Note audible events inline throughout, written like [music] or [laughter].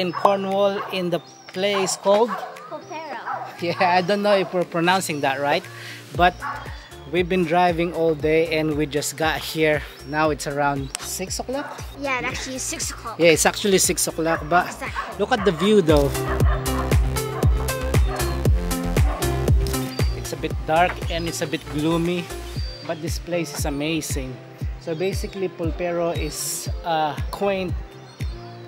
in Cornwall in the place called Polperro. Yeah, I don't know if we're pronouncing that right, but we've been driving all day and we just got here. Now it's around 6 o'clock? Yeah, it actually is 6 o'clock. Yeah, it's actually 6 o'clock, but Exactly. look at the view though. It's a bit dark and it's a bit gloomy, but this place is amazing. So basically, Polperro is a quaint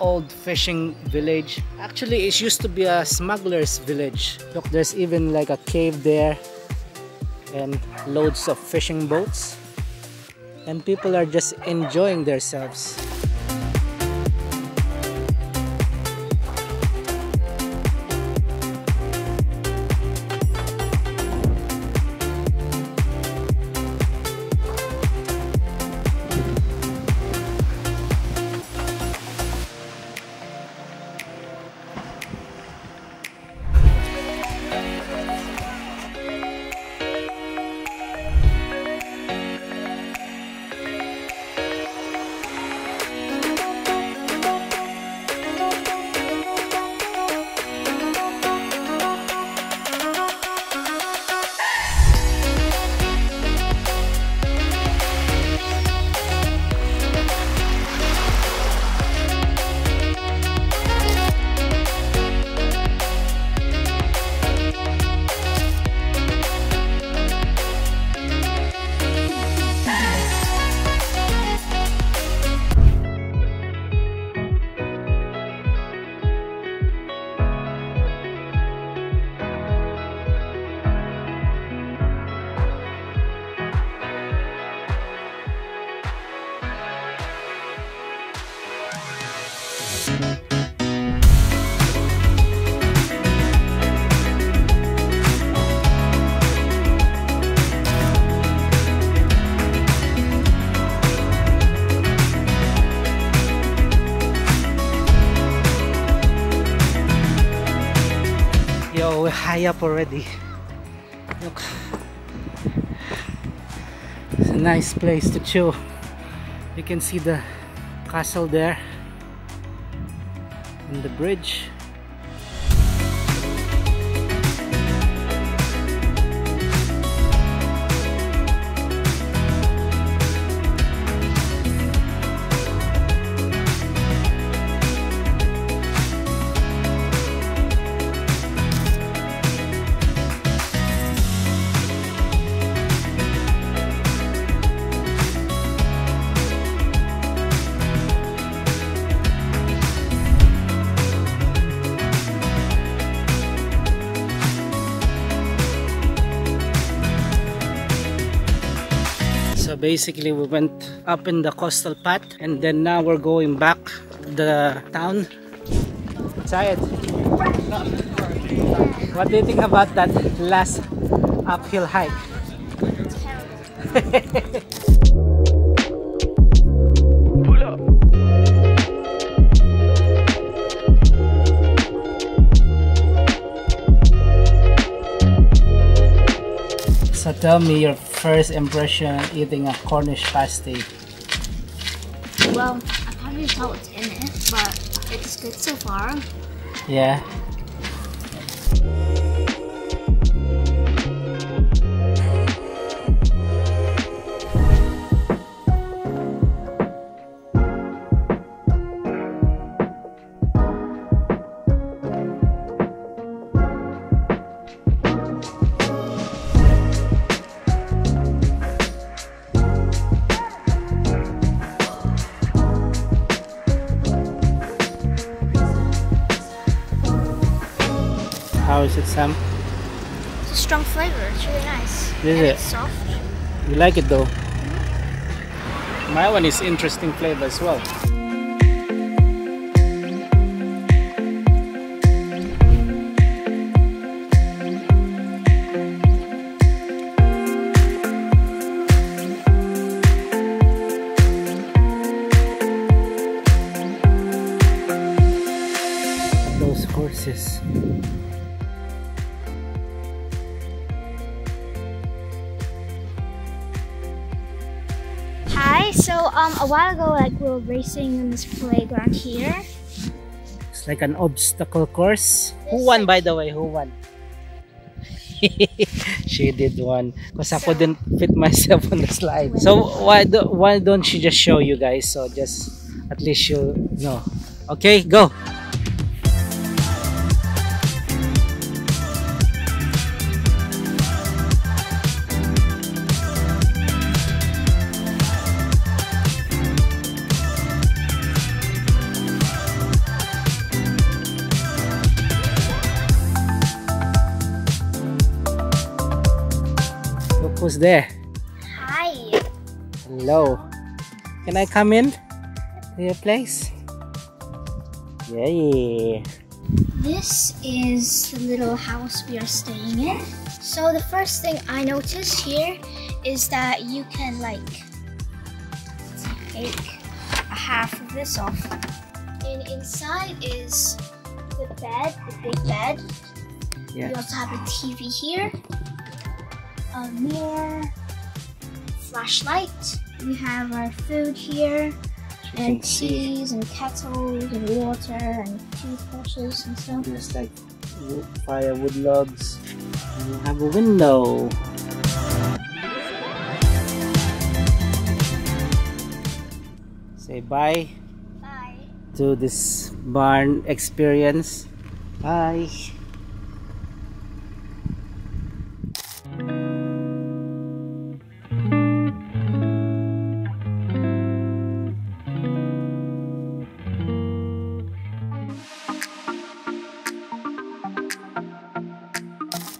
old fishing village. Actually, it used to be a smuggler's village. Look, there's even like a cave there and loads of fishing boats. And people are just enjoying themselves. Already. Look. It's a nice place to chill. You can see the castle there. And the bridge. Basically we went up in the coastal path and then now we're going back to the town. Sayed, what do you think about that last uphill hike? [laughs] So tell me your first impression eating a Cornish pasty. Well, I probably tell what's in it, but it's good so far. Yeah. Sam? It's a strong flavor. It's really nice. Is and it? Soft. You like it though? My one is interesting flavor as well. Those horses. Um, a while ago, like we were racing in this playground here. It's like an obstacle course. Who won, by the way? Who won? [laughs] she did one because I couldn't fit myself on the slide. So why do, why don't she just show you guys? So just at least you'll know. Okay, go. There. Hi. Hello. Can I come in to your place? Yay. This is the little house we are staying in. So the first thing I noticed here is that you can like take a half of this off. And inside is the bed, the big bed. We Yeah. also have a TV here, a mirror, flashlight. We have our food here, and teas and kettles and water and toothbrushes and stuff. there's like firewood logs. And you have a window. Say bye Bye. to this barn experience. Bye.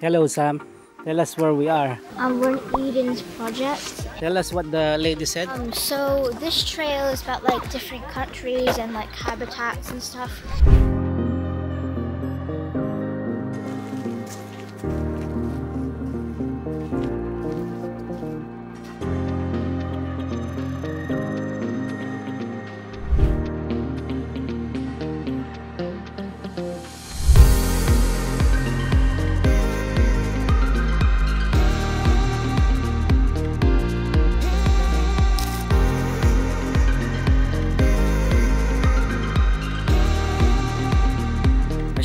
Hello, Sam. Tell us where we are. Um, we're in Eden's project. Tell us what the lady said. Um, so this trail is about like different countries and like habitats and stuff.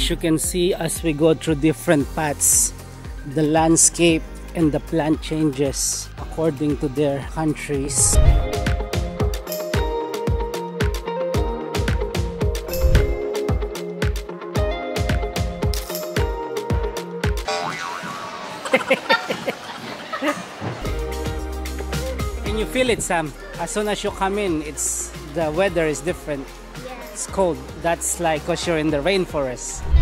You can see, as we go through different paths, the landscape and the plant changes according to their countries. [laughs] Can you feel it, Sam? As soon as you come in, it's the weather is different. It's cold. That's like because you're in the rainforest.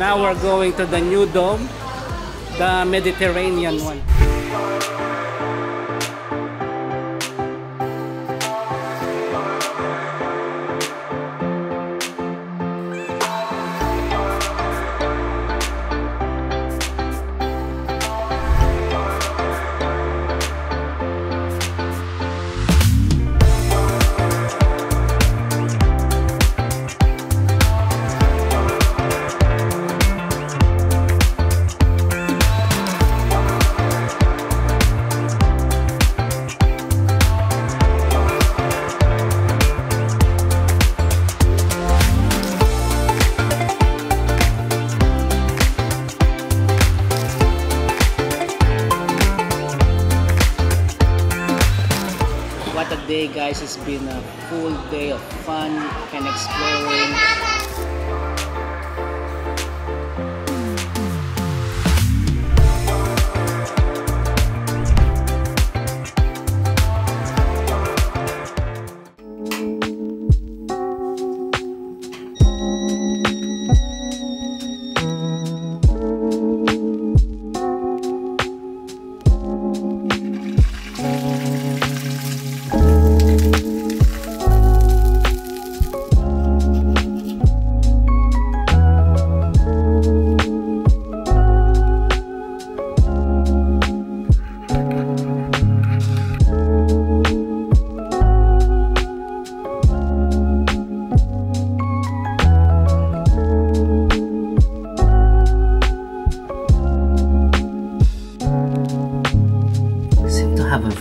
Now we're going to the new dome, the Mediterranean one.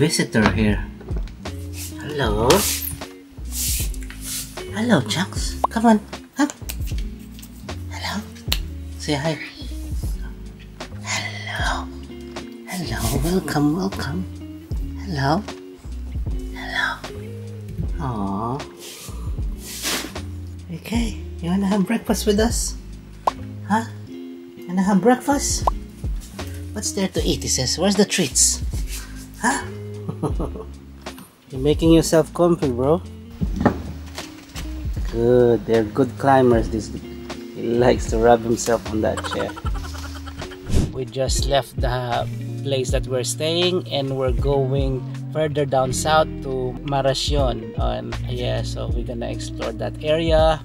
Visitor here. Hello. Hello, Chunks. Come on. Come. Hello. Say hi. Hello. Hello. Welcome, welcome. Hello. Hello. Aww. Okay. You wanna have breakfast with us? Huh? Wanna have breakfast? What's there to eat? He says. Where's the treats? Huh? [laughs] You're making yourself comfy, bro. Good. They're good climbers. This he likes to rub himself on that chair. [laughs] We just left the place that we're staying and we're going further down south to Marazion. And yeah, so we're gonna explore that area.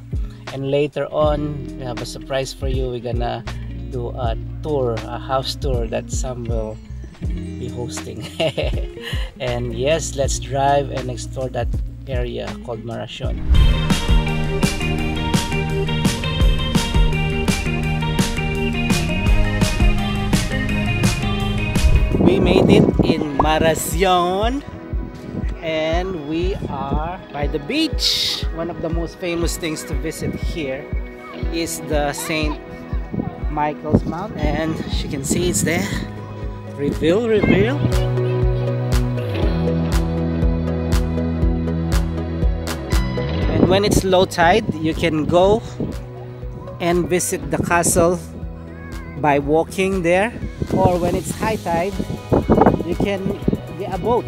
And later on, we have a surprise for you. We're gonna do a tour, a house tour that Sam will be hosting. [laughs] and yes, let's drive and explore that area called Marazion. We made it in Marazion and we are by the beach. One of the most famous things to visit here is the St. Michael's Mount and you can see it's there. Reveal, reveal. And when it's low tide, you can go and visit the castle by walking there or when it's high tide you can get a boat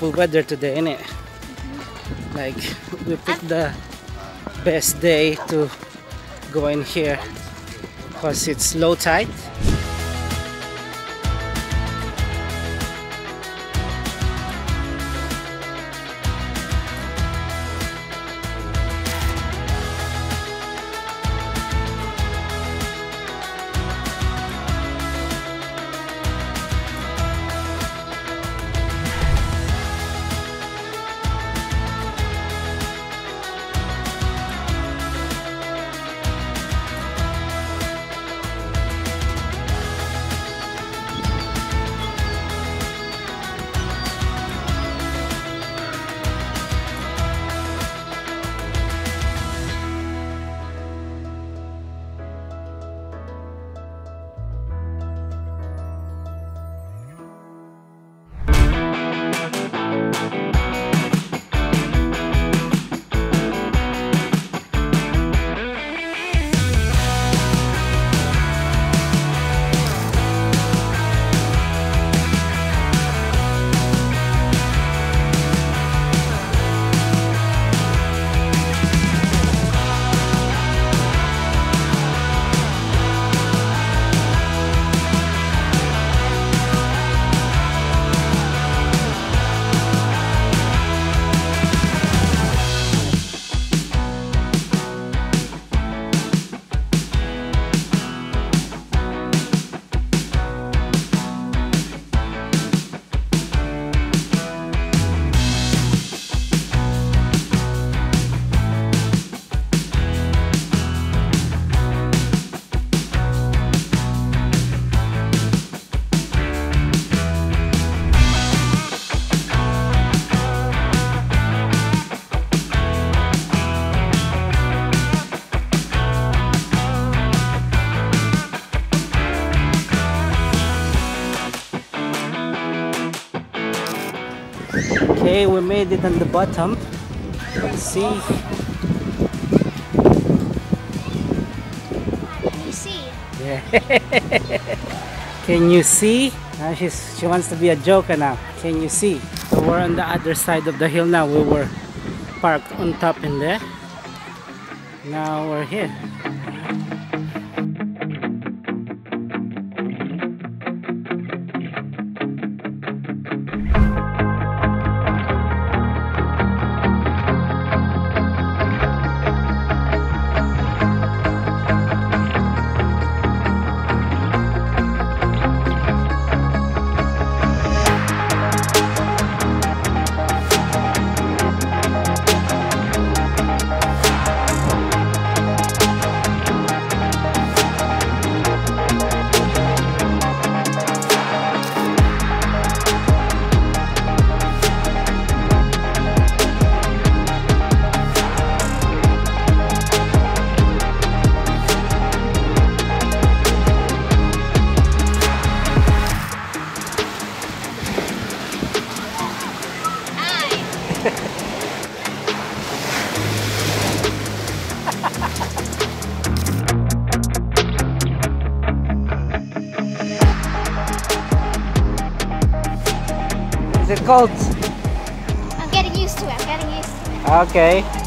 beautiful weather today, isn't it? Like we picked the best day to go in here because it's low tide. Okay, we made it on the bottom. Let's see. You see? Yeah. [laughs] Can you see? Now she's she wants to be a joker now. Can you see? So we're on the other side of the hill now. We were parked on top in there. Now we're here. Cold? I'm getting used to it. I'm getting used to it. Okay.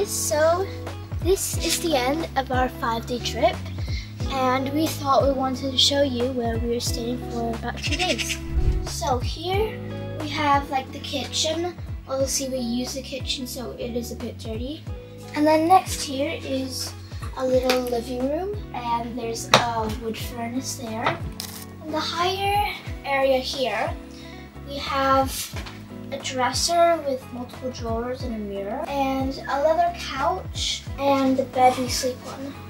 Guys, so this is the end of our five day trip, and we thought we wanted to show you where we were staying for about two days. So here we have like the kitchen. Obviously, we use the kitchen, so it is a bit dirty. And then next here is a little living room, and there's a wood furnace there. In the higher area here, we have a dresser with multiple drawers and a mirror, and a leather couch, and the bed we sleep on.